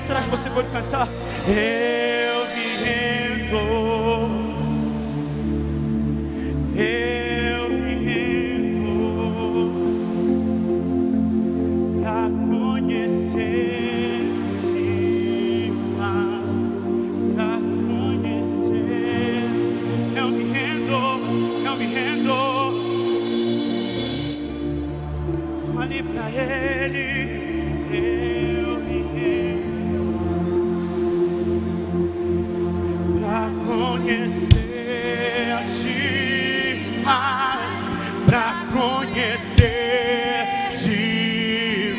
Será que você pode cantar? Eu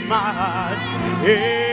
mais.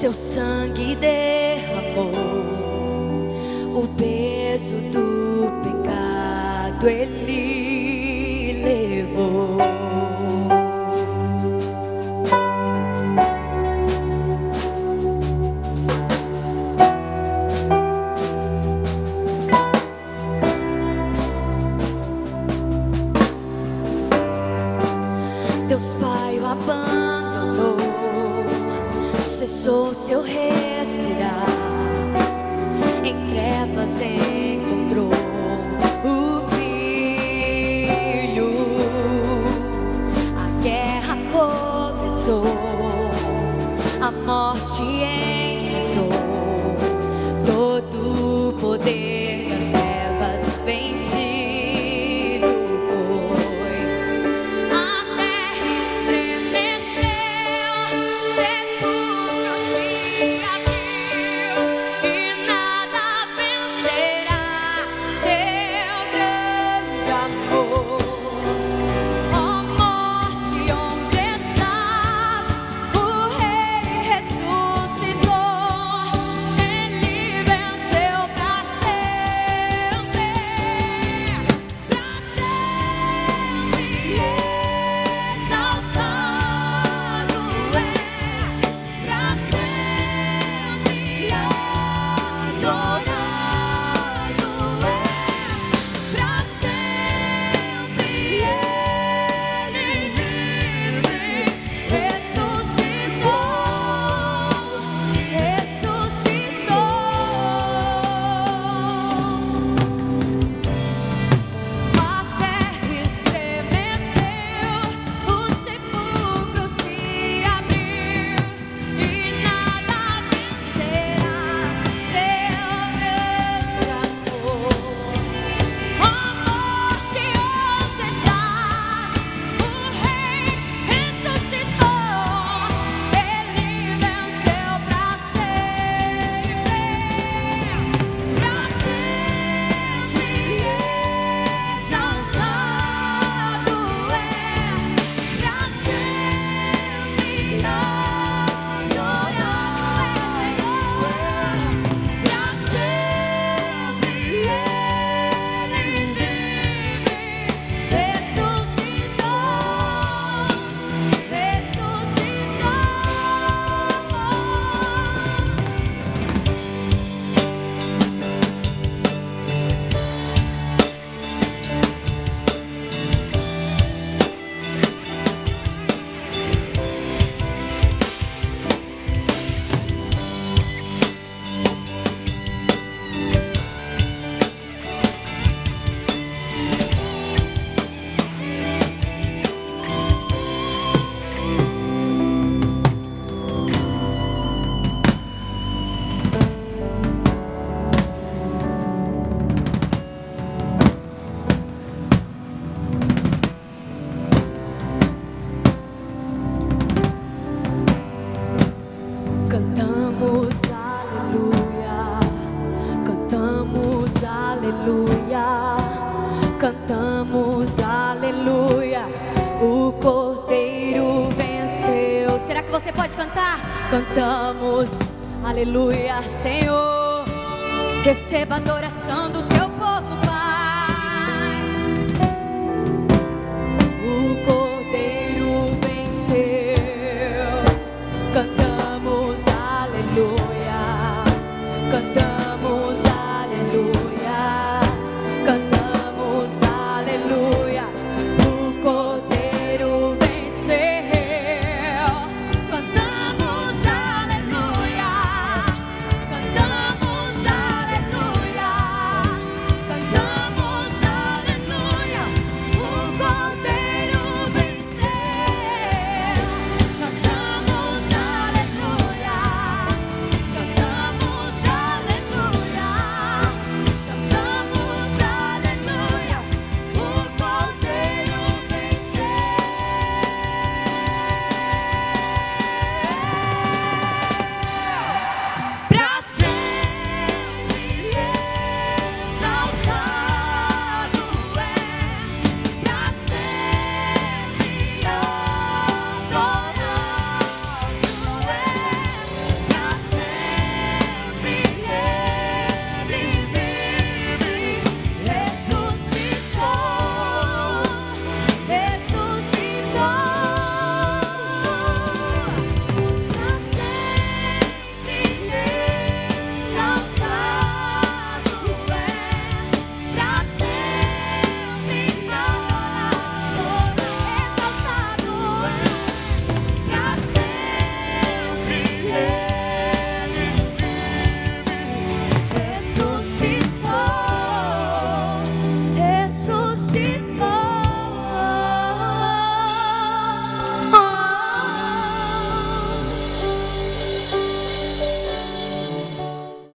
seu sangue derramou o peso do pecado. Ele Sou seu respirar em trevas encontrou o filho. A guerra começou, a morte entrou. Cantamos aleluia. O Cordeiro venceu. Será que você pode cantar? Cantamos aleluia, Senhor. Receba a adoração do teu povo,